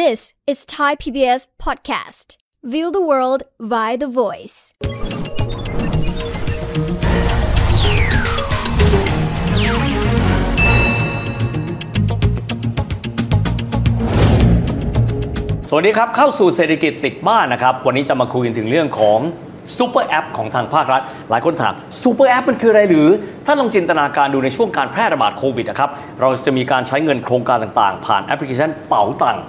This is Thai PBS Podcast. View the world via the voice. สวัสดีครับ เข้าสู่เศรษฐกิจติดบ้านนะครับ วันนี้จะมาคุยกันถึงเรื่องของซูเปอร์แอปของทางภาครัฐ หลายคนถามซูเปอร์แอปมันคืออะไรหรือ ถ้าลองจินตนาการดูในช่วงการแพร่ระบาดโควิดนะครับ เราจะมีการใช้เงินโครงการต่างๆ ผ่านแอปพลิเคชันเป๋าตังค์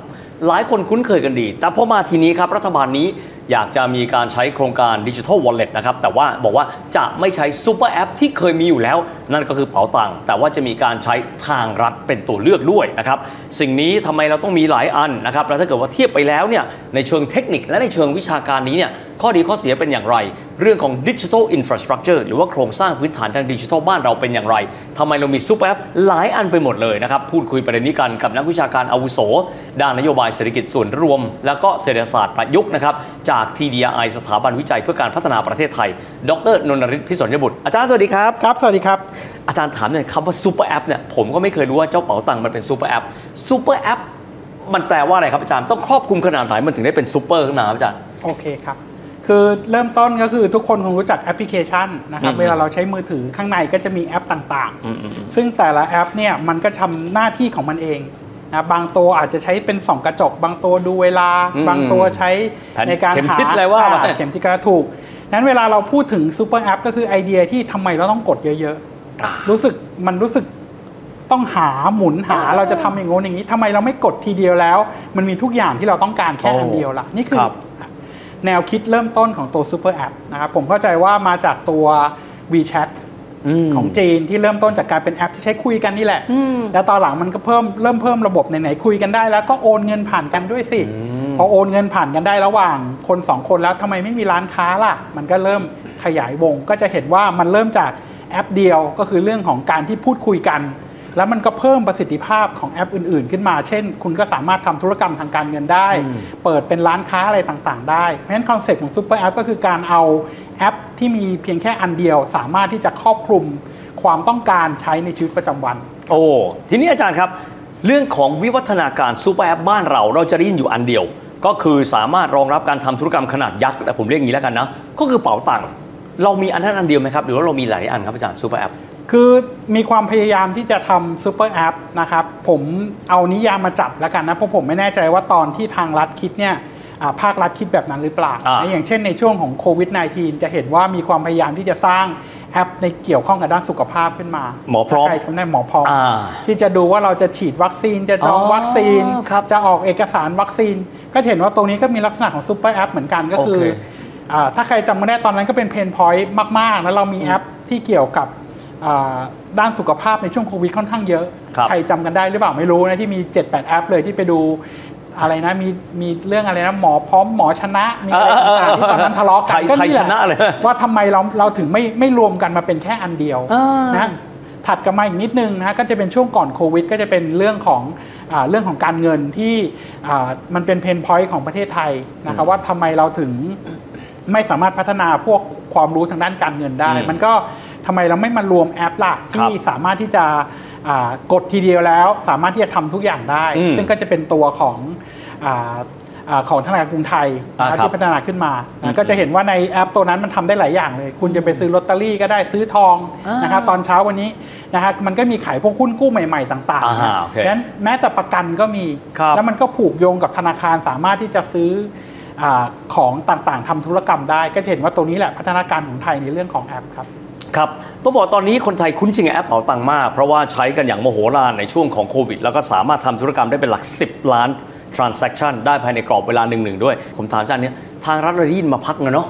หลายคนคุ้นเคยกันดี แต่พอมาทีนี้ครับรัฐบาลนี้อยากจะมีการใช้โครงการดิจิทัลวอลเล็ตนะครับ แต่ว่าบอกว่าจะไม่ใช้ซูเปอร์แอปที่เคยมีอยู่แล้ว นั่นก็คือเป๋าตังค์แต่ว่าจะมีการใช้ทางรัฐเป็นตัวเลือกด้วยนะครับ สิ่งนี้ทำไมเราต้องมีหลายอันนะครับแล้วถ้าเกิดว่าเทียบไปแล้วเนี่ยในเชิงเทคนิคและในเชิงวิชาการนี้เนี่ยข้อดีข้อเสียเป็นอย่างไร เรื่องของ digital infrastructure หรือว่าโครงสร้างพื้นฐานทางดิจิทัลบ้านเราเป็นอย่างไรทำไมเรามีซูเปอร์แอปหลายอันไปหมดเลยนะครับ พูดคุยประเด็นนี้กันกับนักวิชาการอาวุโส ด้านนโยบายเศรษฐกิจส่วนรวม แล้วก็เศรษฐศาสตร์ประยุกต์นะครับจาก TDRI สถาบันวิจัยเพื่อการพัฒนาประเทศไทย ดรนนทริศพิศนยบุตร อาจารย์สวัสดีครับ ครับ สวัสดีครับ อาจารย์ถามหน่อยคำว่าซูเปอร์แอปเนี่ยผมก็ไม่เคยรู้ว่าเจ้าเป๋าตังค์มันเป็นซูเปอร์แอปซูเปอร์แอปมันแปลว่าอะไรครับอาจารย์ต้องครอบคลุมขนาดไหนมันถึงได้เป็นซูเปอร์ขึ้นมาครับอาจารย์โอเคครับคือเริ่มต้นก็คือทุกคนคงรู้จักแอปพลิเคชันนะครับอืมเวลาเราใช้มือถือข้างในก็จะมีแอปต่างอืมอืมอืมๆซึ่งแต่ละแอปเนี่ยมันก็ทำหน้าที่ของมันเอง นะบางตัวอาจจะใช้เป็นส่องกระจก บางตัวดูเวลาอืมบางตัวใช้แผ่นในการเข็มหาทิศอะไรว่าไปอ่เข็มทิศกระถูกนั้นเวลาเราพูดถึงซูเปอร์แอปก็คือไอเดียที่ทำไมเราต้องกดเยอะอ่าๆรู้สึกมันรู้สึกต้องหาหมุนหาอ่าเราจะทำอย่างโน้นอย่างนี้ทำไมเราไม่กดทีเดียวแล้ว มันมีทุกอย่างที่เราต้องการแค่โอ้อันเดียวละนี่คือครับแนวคิดเริ่มต้นของตัวซูเปอร์แอปนะครับผมเข้าใจว่ามาจากตัว WeChat ม ของจีนที่เริ่มต้นจากการเป็นแอปที่ใช้คุยกันนี่แหละ แล้วตอนหลังมันก็เพิ่มเริ่มเพิ่มระบบไหนๆคุยกันได้ แล้วก็โอนเงินผ่านกันด้วยสิพอโอนเงินผ่านกันได้ระหว่างคนสองคนแล้วทำไมไม่มีร้านค้าล่ะ มันก็เริ่มขยายวงก็จะเห็นว่ามันเริ่มจากแอปเดียวก็คือเรื่องของการที่พูดคุยกัน แล้วมันก็เพิ่มประสิทธิภาพของแอปอื่น ๆ ขึ้นมา เช่น คุณก็สามารถทำธุรกรรมทางการเงินได้ เปิดเป็นร้านค้าอะไรต่างๆ ได้ เพราะฉะนั้น concept ของซูเปอร์แอปก็คือการเอาแอปที่มีเพียงแค่อันเดียว สามารถที่จะครอบคลุมความต้องการใช้ในชีวิตประจำวัน โอ้ทีนี้อาจารย์ครับ เรื่องของวิวัฒนาการซูเปอร์แอปบ้านเราเราจะได้ยินอยู่อันเดียว ก็คือสามารถรองรับการทำธุรกรรมขนาดยักษ์แต่ผมเรียกอย่างนี้แล้วกันนะก็คือเป๋าตังค์เรามีอันนั้นอันเดียวไหมครับ หรือว่าเรามีหลายอันครับอาจารย์ซูเปอร์แอป คือมีความพยายามที่จะทำซูเปอร์แอปนะครับผมเอานิยามมาจับแล้วกันนะเพราะผมไม่แน่ใจว่าตอนที่ทางรัฐคิดเนี่ยอ่าภาครัฐคิดแบบนั้นหรือเปล่าอ่านะอย่างเช่นในช่วงของโควิด -19 จะเห็นว่ามีความพยายามที่จะสร้างแอปในเกี่ยวข้องกับด้านสุขภาพขึ้นมา หมอพร้อมใครทำได้หมอพร้อมอ่าที่จะดูว่าเราจะฉีดวัคซีนจะจองอ๋อวัคซีนครับจะออกเอกสารวัคซีน ก็จะเห็นว่าตรงนี้ก็มีลักษณะของซูเปอร์แอปเหมือนกันก็คือโอเคอ่าถ้าใครจำไม่ได้ตอนนั้นก็เป็น pain point มากๆ แล้วเรามีแอปที่เกี่ยวกับอ่า ด้านสุขภาพในช่วงโควิดค่อนข้างเยอะครับใครจำกันได้หรือเปล่าไม่รู้นะที่มี 7-8 แอปเลยที่ไปดูอะไรนะมีมีเรื่องอะไรนะหมอพร้อมหมอชนะมีอะไรต่างๆที่ตอนนั้นทะเลาะกัไทนยก็ไทยนี่แหชนะเลยละว่าทำไมเราเราถึงไม่ไม่รวมกันมาเป็นแค่อันเดียวอ่านนะถัดกันมาอีกนิดนึงนะฮะก็จะเป็นช่วงก่อนโควิด ก็จะเป็นเรื่องของอาเรื่องของการเงินที่อ่ามันเป็นเพนพอยต์ของประเทศไทยนะครับว่าทำไมเราถึงไม่สามารถพัฒนาพวกความรู้ทางด้านการเงินได้อืมมันก็ ทำไมเราไม่มารวมแอปล่ะครับที่สามารถที่จะอ่ากดทีเดียวแล้ว สามารถที่จะทำทุกอย่างได้อืมซึ่งก็จะเป็นตัวของอาอ่าของธนาคารกรุงไทยนะคอ่ารับครับที่พัฒนาขึ้นมาอืมนะก็จะเห็นว่าในแอปตัวนั้นมันทำได้หลายอย่างเลย คุณจะไปซื้อลอตเตอรี่ก็ได้ซื้อทองอ่านนะครับตอนเช้าวันนี้นะฮะมันก็มีขายพวกหุ้นกู้ใหม่ๆ ต่างอ่าๆฮะนะโอเคดังนั้นแม้แต่ประกันก็มีครับแล้วมันก็ผูกโยงกับธนาคารสามารถที่จะซื้ออาของต่างๆทำธุรกรรมได้ ก็จะเห็นว่าตรงนี้แหละพัฒนาการของไทยในเรื่องของแอปครับ ครับต้องบอกตอนนี้คนไทยคุ้นชินกับแอปเป๋าตังค์มาก เพราะว่าใช้กันอย่างมโหฬารในช่วงของโควิด แล้วก็สามารถทำธุรกรรมได้เป็นหลัก 10 ล้าน transaction ได้ภายในกรอบเวลาหนึ่งๆด้วย ผมถามอาจารย์เนี่ยทางรัฐเราได้ยินมาพักนะเนาะ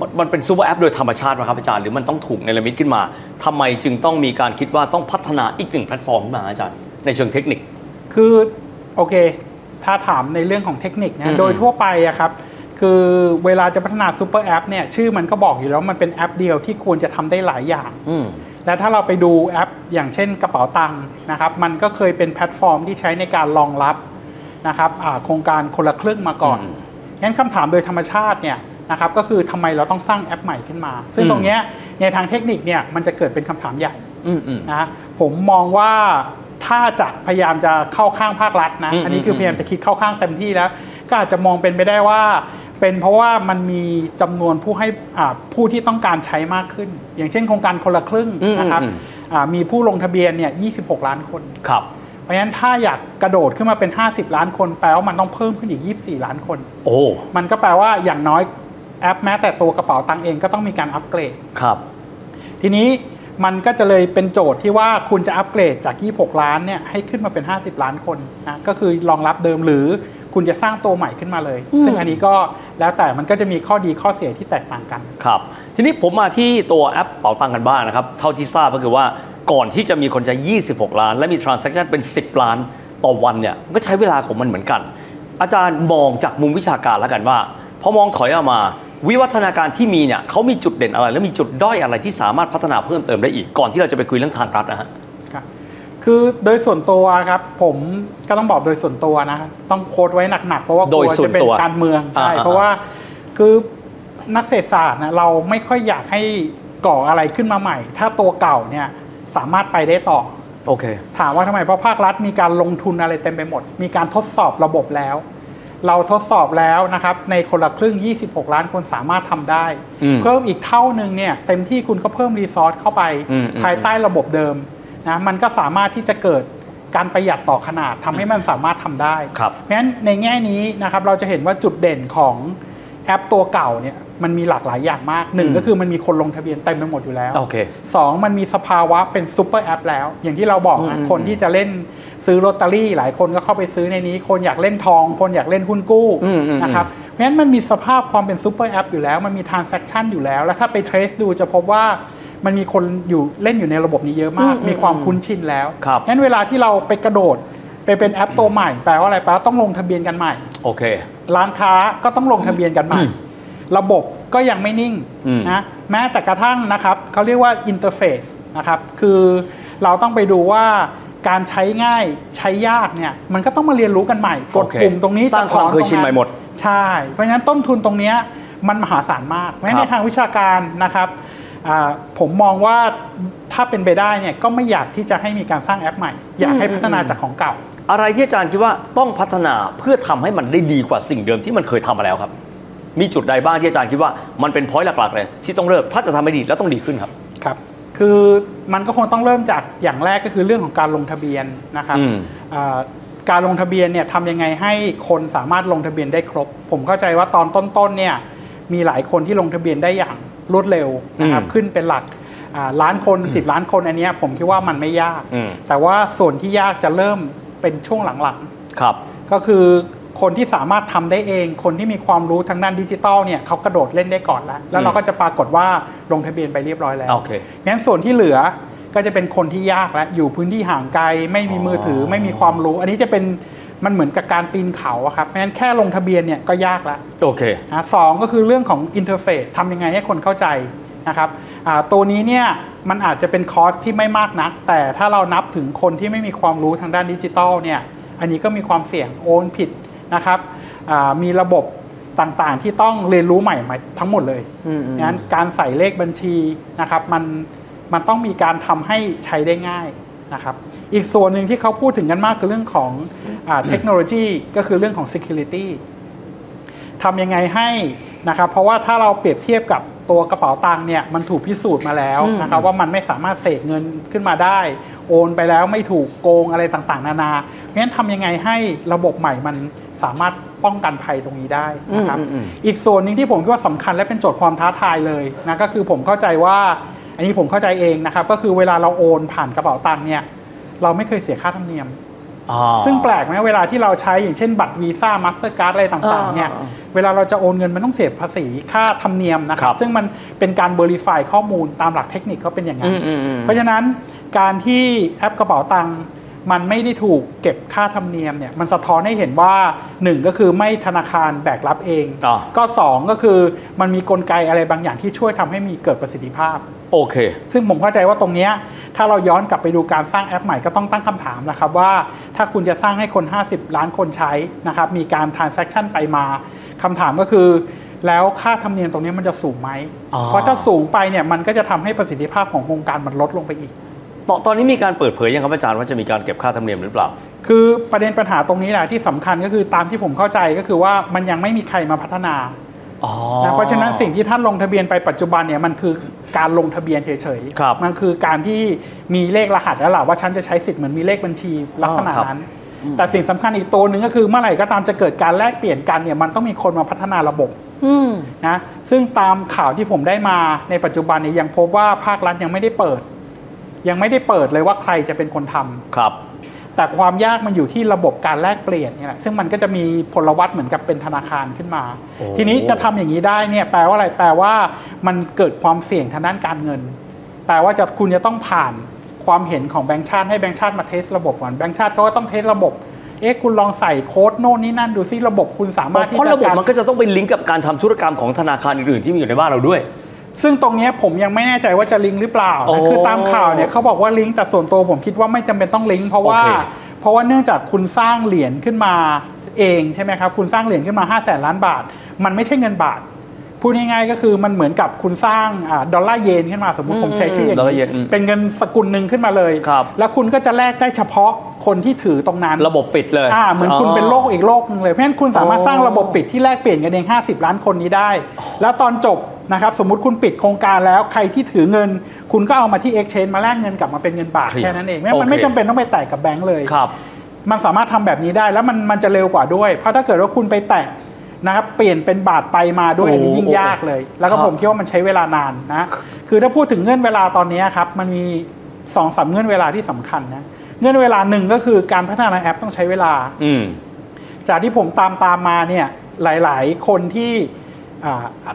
มันมันเป็นซูเปอร์แอปโดยธรรมชาติไหมครับอาจารย์หรือมันต้องถูกเนรมิตขึ้นมาทำไมจึงต้องมีการคิดว่าต้องพัฒนาอีกหนึ่งแพลตฟอร์มขึ้นมาอาจารย์ ในเชิงเทคนิค คือโอเค ถ้าถามในเรื่องของเทคนิคอืนะมโดยทั่วไปอะครับ คือเวลาจะพัฒนาซูเปอร์แอปเนี่ยชื่อมันก็บอกอยู่แล้วมันเป็นแอปเดียวที่ควรจะทำได้หลายอย่างอืมและถ้าเราไปดูแอป อย่างเช่นกระเป๋าตังค์นะครับมันก็เคยเป็นแพลตฟอร์มที่ใช้ในการรองรับนะครับอ่าโครงการคนละครึ่งมาก่อนอืมงั้นคำถามโดยธรรมชาติเนี่ยนะครับก็คือทำไมเราต้องสร้างแอปใหม่ขึ้นมา ซึ่งอืมตรงเนี้ยในทางเทคนิคเนี่ยมันจะเกิดเป็นคำถามใหญ่อืมอืมนะผมมองว่าถ้าจะพยายามจะเข้าข้างภาครัฐนะอืมอันนี้คือมพยายามจะคิดเข้าข้างเต็มที่แล้ว ก็อาจจะมองเป็นไปได้ว่า เป็นเพราะว่ามันมีจำนวนผู้ให้อ่าผู้ที่ต้องการใช้มากขึ้น อย่างเช่นโครงการคนละครึ่งอืมนะครับอืมอ่ามีผู้ลงทะเบียนเนี่ย 26 ล้านคนครับเพราะฉะนั้นถ้าอยากกระโดดขึ้นมาเป็น 50 ล้านคนแปลว่ามันต้องเพิ่มขึ้นอีก 24 ล้านคน โอ้มันก็แปลว่าอย่างน้อยแอปแม้แต่ตัวกระเป๋าตังค์เองก็ต้องมีการอัปเกรดครับ ทีนี้มันก็จะเลยเป็นโจทย์ที่ว่าคุณจะอัปเกรดจาก 26 ล้านเนี่ยให้ขึ้นมาเป็น 50 ล้านคนนะก็คือรองรับเดิมหรือ คุณจะสร้างตัวใหม่ขึ้นมาเลย ซึ่งอันนี้ก็แล้วแต่มันก็จะมีข้อดีข้อเสียที่แตกต่างกัน ครับ ทีนี้ผมมาที่ตัวแอปเป๋าตังค์กันบ้างนะครับ เท่าที่ทราบก็คือว่าก่อนที่จะมีคนใช้ 26 ล้าน และมี transaction เป็น 10 ล้านต่อวันเนี่ยมันก็ใช้เวลาของมันเหมือนกัน อาจารย์มองจากมุมวิชาการแล้วกันว่าพอมองถอยออกมาวิวัฒนาการที่มีเนี่ยเขามีจุดเด่นอะไร และมีจุดด้อยอะไรที่สามารถพัฒนาเพิ่มเติมได้อีกก่อนที่เราจะไปคุยเรื่องทางรัฐนะฮะ ครับคือโดยส่วนตัวครับ ผมก็ต้องบอกโดยส่วนตัวนะต้องโค้ดไว้หนักๆเพราะว่ากโดลัยวส่วนจะเป็นตัวการเมืองใช่อ่าๆเพราะว่าคือนักเศรษฐศาสตร์นะเราไม่ค่อยอยากให้ก่ออะไรขึ้นมาใหม่ ถ้าตัวเก่าเนี่ยสามารถไปได้ต่อโอเค ถามว่าทำไมเพราะภาครัฐมีการลงทุนอะไรเต็มไปหมด มีการทดสอบระบบแล้ว เราทดสอบแล้วนะครับ ในคนละครึ่ง 26 ล้านคนสามารถทำได้อืมเพิ่มอีกเท่านึงเนี่ยเต็มที่คุณก็เพิ่ม resource เข้าไปอืมอืมภายใต้ระบบเดิม นะมันก็สามารถที่จะเกิดการประหยัดต่อขนาดทำให้มันสามารถทำได้ครับเพราะฉะนั้นในแง่นี้นะครับเราจะเห็นว่าจุดเด่นของแอปตัวเก่าเนี่ยมันมีหลากหลายอย่างมากหนึ่งอืมก็คือมันมีคนลงทะเบียนเต็มไปหมดอยู่แล้วโอเคสองมันมีสภาวะเป็นซูเปอร์แอปแล้ว อย่างที่เราบอกนะอืมคนที่จะเล่นซื้อลอตเตอรี่ หลายคนก็เข้าไปซื้อในนี้ คนอยากเล่นทอง คนอยากเล่นหุ้นกู้อืมอืมนะครับเพราะฉะนั้นมันมีสภาพความเป็นซูเปอร์แอปอยู่แล้ว มันมี transaction อยู่แล้ว แล้วถ้าไป trace ดูจะพบว่า มันมีคนอยู่เล่นอยู่ในระบบนี้เยอะมากอืมมีความคุ้นชินแล้วครับงั้นเวลาที่เราไปกระโดดไปเป็นแอปตัวใหม่แปลว่าอะไรแปลว่าต้องลงทะเบียนกันใหม่โอเค ร้านค้าก็ต้องลงทะเบียนกันใหม่อืมระบบก็ยังไม่นิ่งอืมนะแม้แต่กระทั่งนะครับเขาเรียกว่า interfaceนะครับคือเราต้องไปดูว่าการใช้ง่ายใช้ยากเนี่ยมันก็ต้องมาเรียนรู้กันใหม่ กดโอเคปุ่มตรงนี้สร้างความจะถอนเคยชินตรงใหม่หมด ใช่ เพราะฉะนั้นต้นทุนตรงเนี้ยมันมหาศาลมากแม้ครับในทางวิชาการนะครับอ่า ผมมองว่าถ้าเป็นไปได้เนี่ยก็ไม่อยากที่จะให้มีการสร้างแอปใหม่ อยากให้พัฒนาจากของเก่า อะไรที่อาจารย์คิดว่าต้องพัฒนาเพื่อทำให้มันได้ดีกว่าสิ่งเดิมที่มันเคยทำมาแล้วครับ มีจุดใดบ้างที่อาจารย์คิดว่ามันเป็นพอยต์หลักๆเลยที่ต้องเริ่มถ้าจะทำให้ดีแล้วต้องดีขึ้นครับครับคือมันก็คงต้องเริ่มจากอย่างแรกก็คือเรื่องของการลงทะเบียนนะครับอืมอ่าการลงทะเบียนเนี่ยทำยังไงให้คนสามารถลงทะเบียนได้ครบ ผมเข้าใจว่าตอนต้นๆเนี่ยมีหลายคนที่ลงทะเบียนได้อย่าง รวดเร็วนะครับอืมขึ้นเป็นหลักอ่าล้านคน 10 ล้านคนอันเนี้ยผมคิดว่ามันไม่ยากอืมแต่ว่าส่วนที่ยากจะเริ่มเป็นช่วงหลังครับๆก็คือคนที่สามารถทำได้เอง คนที่มีความรู้ทางด้านดิจิทัลเนี่ยเขากระโดดเล่นได้ก่อนแล้ว แล้วเราก็จะปรากฏว่าลงทะเบียนไปเรียบร้อยแล้วโอเคงั้นส่วนที่เหลือก็จะเป็นคนที่ยากแล้วอยู่พื้นที่ห่างไกล ไม่มีมือถือไม่มีความรู้ อันนี้จะเป็น มันเหมือนกับการปีนเขาอะครับงั้นแค่ลงทะเบียนเนี่ยก็ยากแล้วโอเคนะสองก็คือเรื่องของอินเทอร์เฟซทำยังไงให้คนเข้าใจนะครับอ่าตัวนี้เนี่ยมันอาจจะเป็นคอสที่ไม่มากนัก แต่ถ้าเรานับถึงคนที่ไม่มีความรู้ทางด้านดิจิทัลเนี่ยอันนี้ก็มีความเสี่ยงโอนผิดนะครับอ่ามีระบบต่างๆที่ต้องเรียนรู้ใหม่ๆทั้งหมดเลยอืมอืมงั้นการใส่เลขบัญชีนะครับมันมันต้องมีการทำให้ใช้ได้ง่าย นะครับ อีกส่วนหนึ่งที่เขาพูดถึงกันมากคือเรื่องของอาเทคโนโลยีก็คือเรื่องของ security ทำยังไงให้นะครับ เพราะว่าถ้าเราเปรียบเทียบกับตัวกระเป๋าตังค์เนี่ยมันถูกพิสูจน์มาแล้วอืมนะครับว่ามันไม่สามารถเสกเงินขึ้นมาได้ โอนไปแล้วไม่ถูกโกงอะไรต่างๆ นานาเพราะฉะนั้นทำยังไงให้ระบบใหม่มันสามารถป้องกันภัยตรงนี้ได้นะครับอืมอืมอืมอีกส่วนหนึ่งที่ผมคิดว่าสำคัญและเป็นโจทย์ความท้าทายเลยนะก็คือผมเข้าใจว่า อันนี้ผมเข้าใจเองนะครับ ก็คือเวลาเราโอนผ่านกระเป๋าตังค์เนี่ย เราไม่เคยเสียค่าธรรมเนียมอ่าซึ่งแปลกไหมเวลาที่เราใช้อย่างเช่นบัตรวีซ่ามาสเตอร์การ์ดอะไรต่างๆเนี่ยอ่าเวลาเราจะโอนเงินมันต้องเสียภาษีค่าธรรมเนียมนะคครัรับบซึ่งมันเป็นการเบอร์ i ฟายข้อมูลตามหลักเทคนิคเขาเป็นอย่างนั้นอืมอืมอืมเพราะฉะนั้นการที่แอปกระเป๋าตังค์มันไม่ได้ถูกเก็บค่าธรรมเนียมเนี่ยมันสะท้อนให้เห็นว่าหนึ่งก็คือไม่ธนาคารแบกรับเองอ่าก็สองก็คือมันมีกลไกอะไรบางอย่างที่ช่วยทำให้มีเกิดประสิทธิภาพ โอเค ซึ่งผมเข้าใจว่าตรงเนี้ยถ้าเราย้อนกลับไปดูการสร้างแอปใหม่ก็ต้องตั้งคำถามนะครับว่าถ้าคุณจะสร้างให้คน 50 ล้านคนใช้นะครับมีการ transaction ไปมาคำถามก็คือ แล้วค่าธรรมเนียมตรงนี้มันจะสูงไหมอ๋อเพราะถ้าสูงไปเนี่ยมันก็จะทำให้ประสิทธิภาพของโครงการมันลดลงไปอีกตอนตอนนี้มีการเปิดเผยยังครับอาจารย์ว่าจะมีการเก็บค่าธรรมเนียมหรือเปล่า คือประเด็นปัญหาตรงนี้แหละที่สำคัญก็คือตามที่ผมเข้าใจก็คือว่ามันยังไม่มีใครมาพัฒนาอ๋อ นะเพราะฉะนั้นสิ่งที่ท่านลงทะเบียนไปปัจจุบันเนี่ยมันคือการลงทะเบียนเฉยครับมันคือการที่มีเลขรหัสแล้วล่ะว่าฉันจะใช้สิทธิ์เหมือนมีเลขบัญชีลักษณะอ๋อครับนั้น แต่สิ่งสำคัญอีกตัวหนึ่งก็คือเมื่อไหร่ก็ตามจะเกิดการแลกเปลี่ยนกันเนี่ยมันต้องมีคนมาพัฒนาระบบอืมนะซึ่งตามข่าวที่ผมได้มาในปัจจุบันเนี่ยยังพบว่าภาครัฐยังไม่ได้เปิด ยังไม่ได้เปิดเลยว่าใครจะเป็นคนทำครับ แต่ความยากมันอยู่ที่ระบบการแลกเปลี่ยนนี่แหละซึ่งมันก็จะมีพลวัตเหมือนกับเป็นธนาคารขึ้นมา ทีนี้จะทำอย่างนี้ได้เนี่ยแปลว่าอะไรแปลว่ามันเกิดความเสี่ยงทางด้านการเงิน แปลว่าจะคุณจะต้องผ่านความเห็นของแบงก์ชาติให้แบงก์ชาติมา test ระบบก่อนแบงก์ชาติเขาก็ต้อง test ระบบเอ๊ะคุณลองใส่โค้ดโน่นนี่นั่นดูซิระบบคุณสามารถที่จะเพราะระบบมันก็จะต้องไปลิงก์กับการทำธุรกรรมของธนาคารอื่นๆที่มีอยู่ในบ้านเราด้วย ซึ่งตรงเนี้ยผมยังไม่แน่ใจว่าจะลิงก์หรือเปล่าโอ้นะคือตามข่าวเนี่ยเขาบอกว่าลิงก์แต่ส่วนตัวผมคิดว่าไม่จำเป็นต้องลิงก์เพราะว่าโอเคเพราะว่าเนื่องจากคุณสร้างเหรียญขึ้นมาเองใช่ไหมครับคุณสร้างเหรียญขึ้นมา5 0 0แสนล้านบาท มันไม่ใช่เงินบาทพูดง่ายๆก็คือมันเหมือนกับคุณสร้างอ่าดอลลาร์เยนขึ้นมาสมมติผมใช้ชื่ออย่างดอลลาร์เยนอืมเป็นเงินสกุลหนึ่งขึ้นมาเลยครับแล้วคุณก็จะแลกได้เฉพาะคนที่ถือตรงนั้น ระบบปิดเลยอ่าเหมือนคุณเป็นโลกอีกโลกหนึ่งเลยเพราะฉะนั้นคุณสามารถสร้างระบบปิดที่แลกเปลี่ยนกันเอง 50 ล้านคนนี้ได้ แล้วตอนจบ นะครับสมมุติคุณปิดโครงการแล้วใครที่ถือเงิน คุณก็เอามาที่ Exchange มาแลกเงินกลับมาเป็นเงินบาทเคลียร์แค่นั้นเองไม่มันโอเคไม่จำเป็นต้องไปแตะกับแบงก์เลยครับมันสามารถทำแบบนี้ได้แล้วมันมันจะเร็วกว่าด้วย เพราะถ้าเกิดว่าคุณไปแตะนะครับเปลี่ยนเป็นบาทไปมาด้วยโอ้อันนี้ยิ่งยากเลย แล้วก็ครับผมคิดว่ามันใช้เวลานานนะคือถ้าพูดถึงเงื่อนเวลาตอนนี้ครับมันมีสองสามเงื่อนเวลาที่สำคัญนะเงื่อนเวลาหนึ่งก็คือการพัฒนาแอปต้องใช้เวลาอืมจากที่ผมตามตามมาเนี่ยหลาย ๆ คนที่อ่า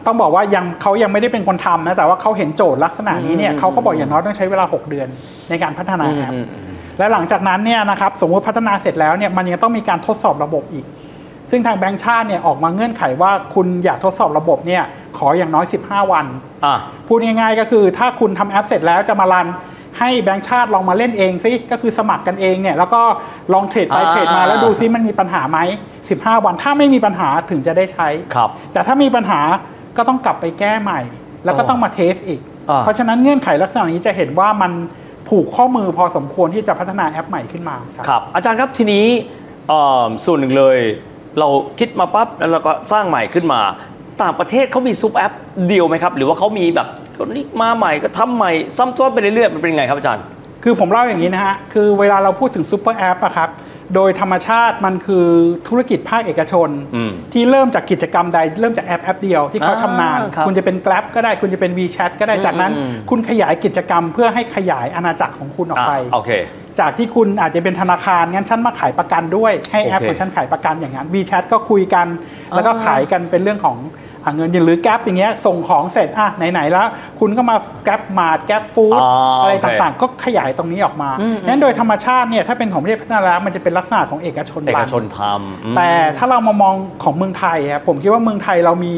ต้องบอกว่ายังเขายังไม่ได้เป็นคนทำนะแต่ว่าเขาเห็นโจทย์ลักษณะนี้เนี่ยอืมเขาก็บอกอย่างน้อยต้องใช้เวลา 6 เดือนในการพัฒนาแอปอืมอืมและหลังจากนั้นเนี่ยนะครับสมมติพัฒนาเสร็จแล้วเนี่ยมันยังต้องมีการทดสอบระบบอีก ซึ่งทางแบงก์ชาติเนี่ยออกมาเงื่อนไขว่าคุณอยากทดสอบระบบเนี่ยขออย่างน้อย 15 วันอะพูดง่ายๆก็คือ ถ้าคุณทำแอปเสร็จแล้วจะมารัน ให้แบงก์ชาติลองมาเล่นเองซิก็คือสมัครกันเองเนี่ยแล้วก็ลองเทรดไปอ่าเทรดมาแล้วดูซิมันมีปัญหาไหม15 วันถ้าไม่มีปัญหาถึงจะได้ใช้ครับแต่ถ้ามีปัญหาก็ต้องกลับไปแก้ใหม่ แล้วก็อ๋อต้องมาเทสอีกอ่าเพราะฉะนั้นเงื่อนไขลักษณะนี้จะเห็นว่ามันผูกข้อมือพอสมควรที่จะพัฒนาแอปใหม่ขึ้นมาครับครับอาจารย์ครับทีนี้เอ่อส่วนหนึ่งเลยเราคิดมาปั๊บแล้วเราก็สร้างใหม่ขึ้นมา ต่างประเทศเขามีซูเปอร์แอปเดียวไหมครับ หรือว่าเขามีแบบคนนี้มาใหม่ก็ทำใหม่ซ้ำซ้อนไปเรื่อยๆมันเป็นยังไงครับอาจารย์ คือผมเล่าอย่างนี้นะฮะคือเวลาเราพูดถึงซูเปอร์แอปอะครับโดยธรรมชาติมันคือธุรกิจภาคเอกชนอืมที่เริ่มจากกิจกรรมใดเริ่มจากแอปแอปเดียวที่เขาอ่าชำนาญครับคุณจะเป็น Grab ก็ได้คุณจะเป็น WeChat ก็ได้จากนั้นอืมคุณขยายกิจกรรมเพื่อให้ขยายอาณาจักรของคุณออกไปอะโอเคจากที่คุณอาจจะเป็นธนาคารงั้นฉันมาขายประกันด้วยให้แอปโอเคของฉันขายประกันอย่างนั้น WeChat ก็คุยกัน แล้วก็อ่าขายกันเป็นเรื่องของ อะเงินหรือแก๊ปอย่างเงี้ยส่งของเสร็จอะไหนๆแล้ว คุณก็มาแก๊ปมาแก๊ปฟู้ดอ๋อออะไรโอเคต่างๆ ก็ขยายตรงนี้ออกมาอืมงั้นโดยธรรมชาติเนี่ยถ้าเป็นของประเทศพัฒนาแล้วมันจะเป็นลักษณะของเอกชนเอกรันชนทำอืมแต่ถ้าเรามามองของเมืองไทยครับผมคิดว่าเมืองไทยเรามี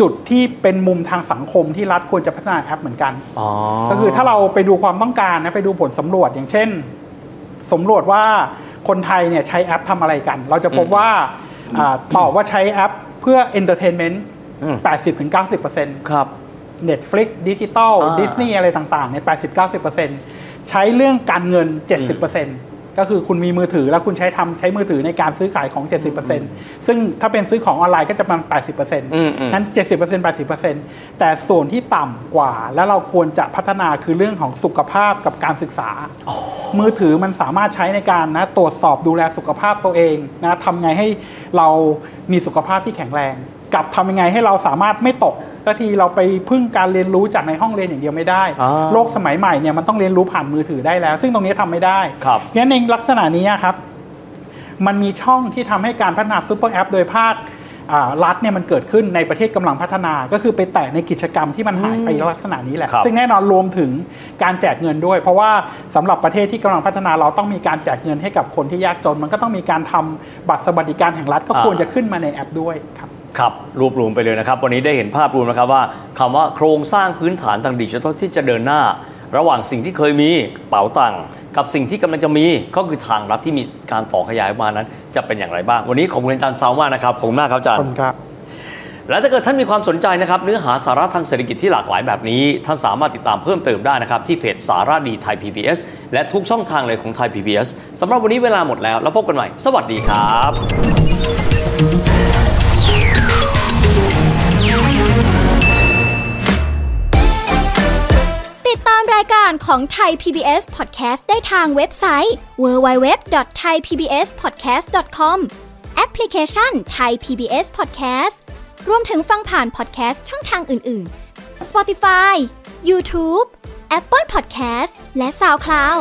จุดที่เป็นมุมทางสังคมที่รัฐควรจะพัฒนาแอปเหมือนกันอ๋อก็คือถ้าเราไปดูความต้องการนะไปดูผลสำรวจอย่างเช่นสำรวจว่าคนไทยเนี่ยใช้แอปทำอะไรกัน เราจะพบว่าอ่าตอบว่าใช้แอปเพื่อ entertainment อืม 80-90%ครับ Netflix ดิจิตอลอ่าดิสนีย์อะไรต่างๆเนี่ย80-90%ใช้เรื่องการเงิน 70%ก็คือคุณมีมือถือแล้วคุณใช้ทำใช้มือถือในการซื้อขายของ 70%ซึ่งถ้าเป็นซื้อของออนไลน์ก็จะประมาณ 80%อืมอืมนั้น 70% 80%แต่ส่วนที่ต่ำกว่า แล้วเราควรจะพัฒนาคือเรื่องของสุขภาพกับการศึกษามือถือมันสามารถใช้ในการนะตรวจสอบดูแลสุขภาพตัวเองนะทำไงให้เรามีสุขภาพที่แข็งแรง กับทำยังไงให้เราสามารถไม่ตกสักทีเราไปพึ่งการเรียนรู้จากในห้องเรียนอย่างเดียวไม่ได้อ่าโลกสมัยใหม่เนี่ยมันต้องเรียนรู้ผ่านมือถือได้แล้ว ซึ่งตรงนี้ทำไม่ได้ครับงั้นในลักษณะนี้ครับ มันมีช่องที่ทำให้การพัฒนาซูเปอร์แอปโดยภาคอ่ารัฐเนี่ยมันเกิดขึ้นในประเทศกำลังพัฒนา ก็คือไปแตะในกิจกรรมที่มันหายไปลักษณะนี้แหละครับซึ่งแน่นอนรวมถึงการแจกเงินด้วย เพราะว่าสำหรับประเทศที่กำลังพัฒนาเราต้องมีการแจกเงินให้กับคนที่ยากจน มันก็ต้องมีการทำบัตรสวัสดิการแห่งรัฐก็อ่าควรจะขึ้นมาในแอปด้วยครับ ครับรวบรวมไปเลยนะครับ วันนี้ได้เห็นภาพรวมนะครับว่า คำว่าโครงสร้างพื้นฐานทางดิจิทัลที่จะเดินหน้า ระหว่างสิ่งที่เคยมีเป๋าตังกับสิ่งที่กำลังจะมีก็คือทางรัฐที่มีการต่อขยายมานั้น จะเป็นอย่างไรบ้าง วันนี้ขอบคุณอาจารย์ซาวมานะครับขอบคุณมากครับอาจารย์ครับและถ้าเกิดท่านมีความสนใจนะครับเนื้อหาสาระทางเศรษฐกิจที่หลากหลายแบบนี้ ท่านสามารถติดตามเพิ่มเติมได้นะครับที่เพจสาระดีไทย PBS และทุกช่องทางเลยของไทย PBS สำหรับวันนี้เวลาหมดแล้ว แล้วพบกันใหม่ สวัสดีครับ ของไทย PBS Podcast ได้ทางเว็บไซต์ www.thaipbspodcast.com แอปพลิเคชัน Thai PBS Podcast รวมถึงฟังผ่าน Podcast ช่องทางอื่น ๆ Spotify YouTube Apple Podcast และ SoundCloud